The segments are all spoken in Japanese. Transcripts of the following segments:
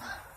了。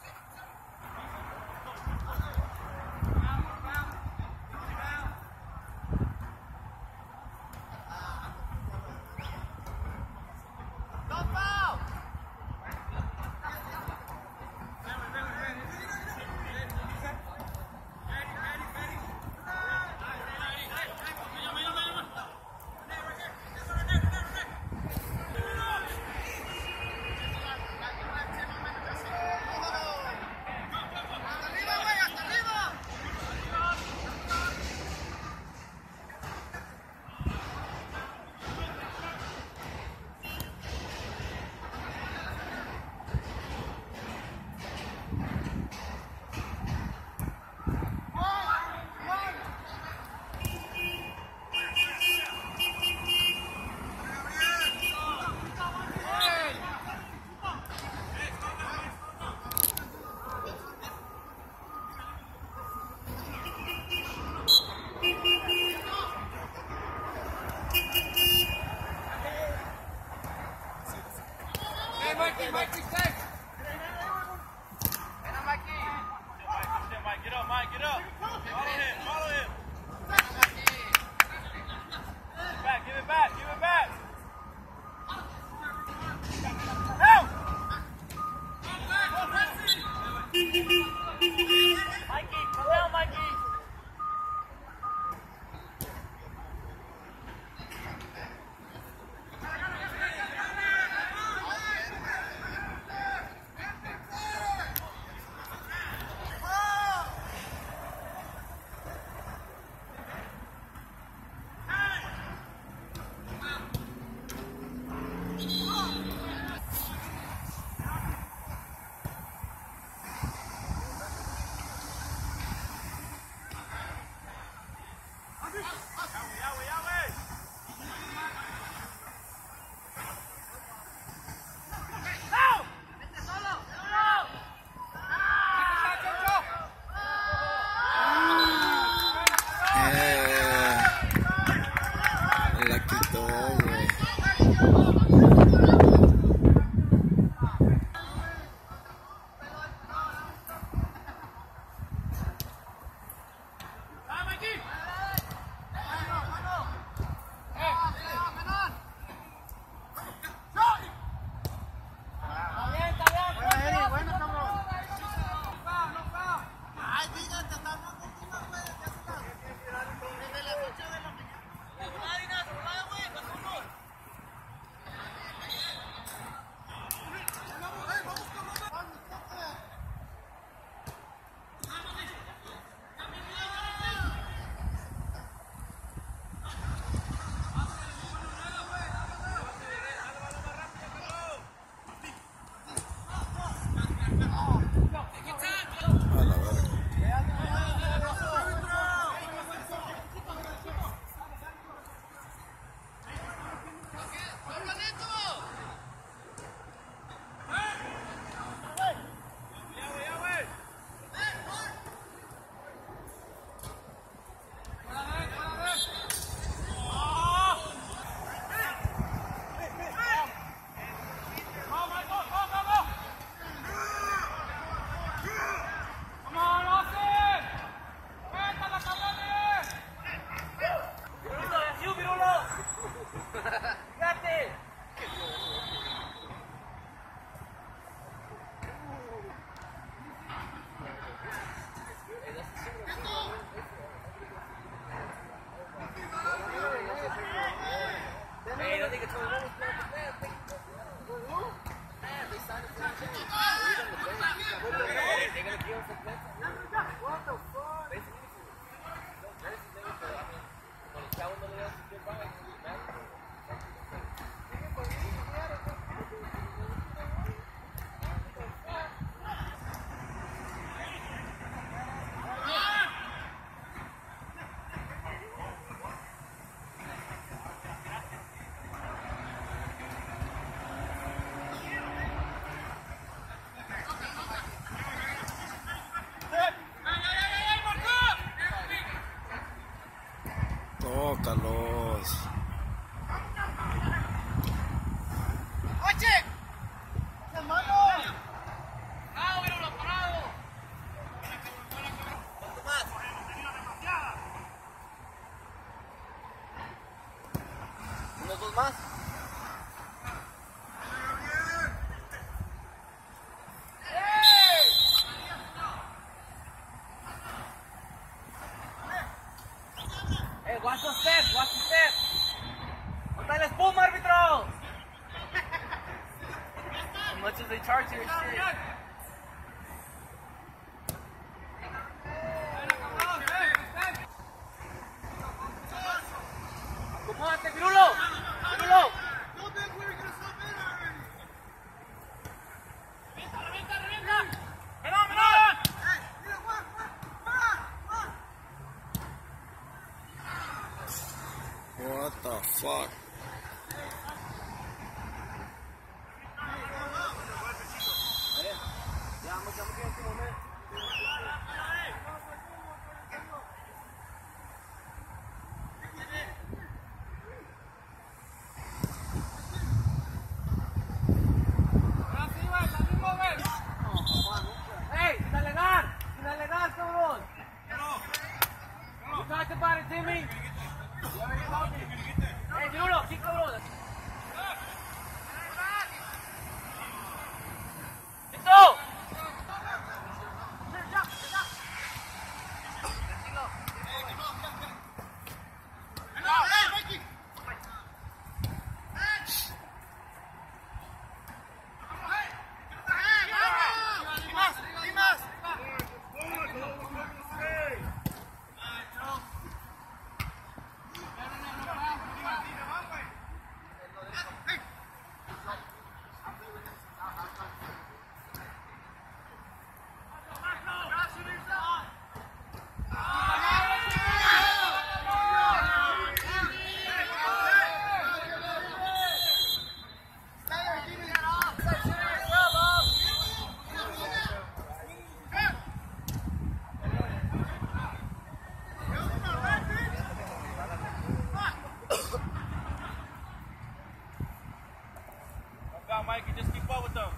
Más. Thank you. God, Mikey, just keep up with them.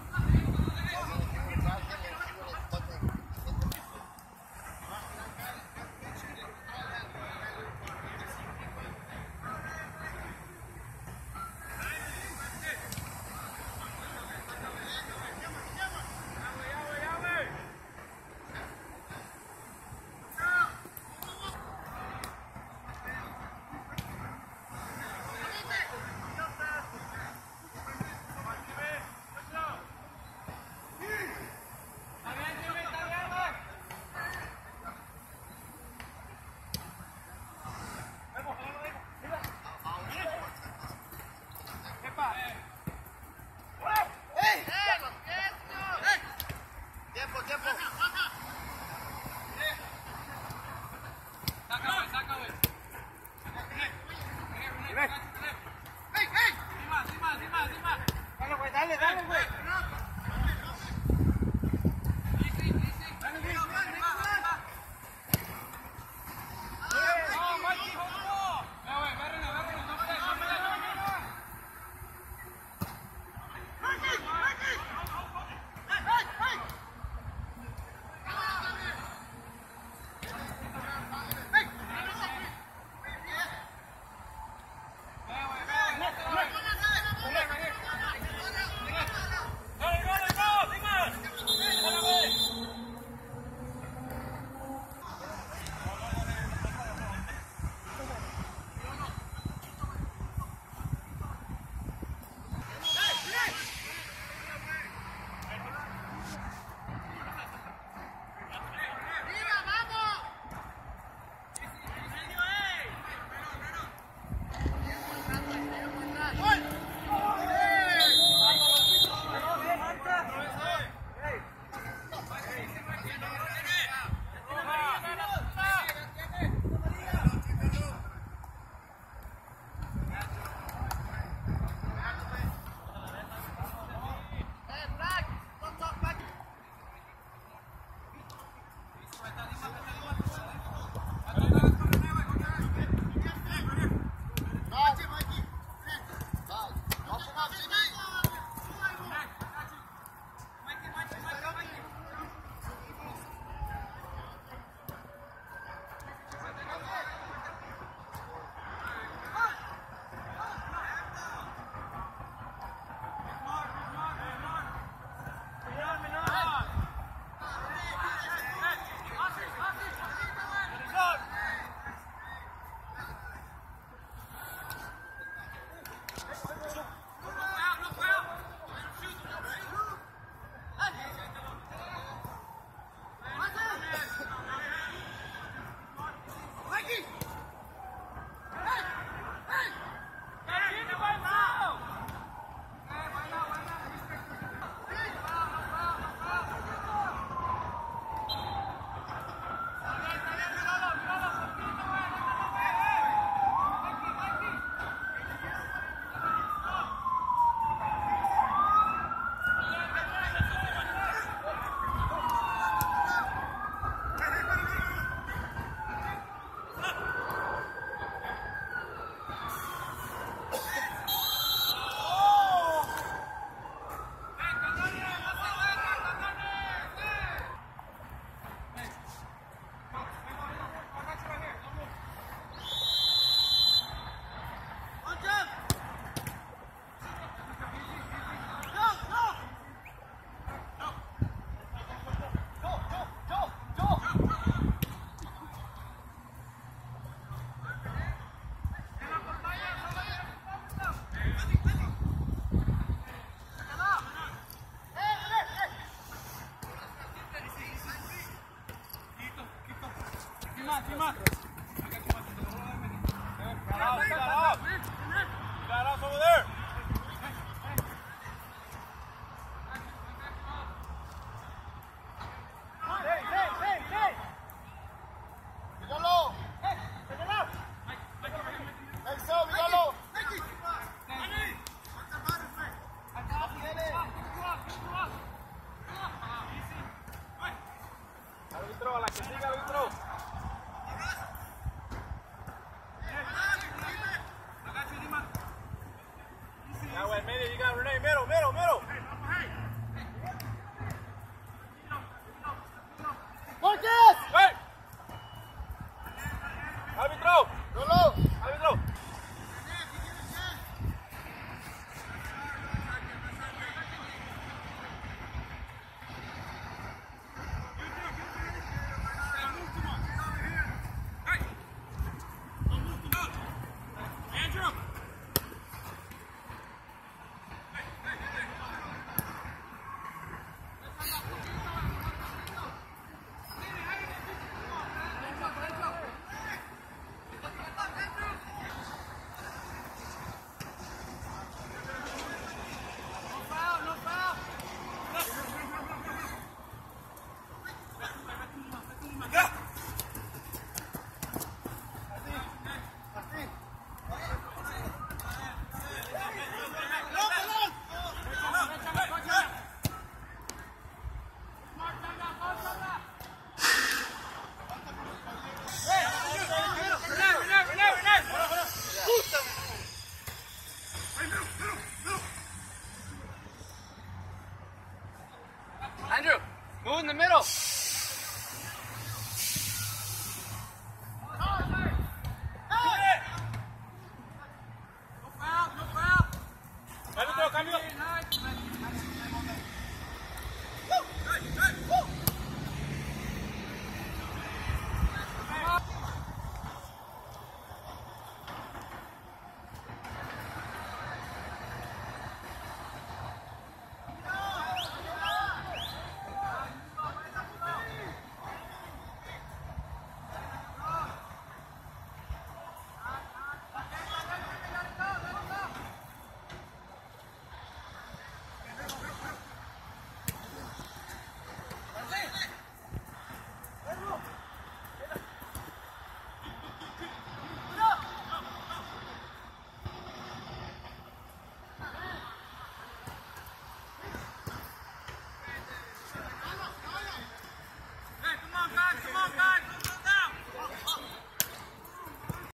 Come on.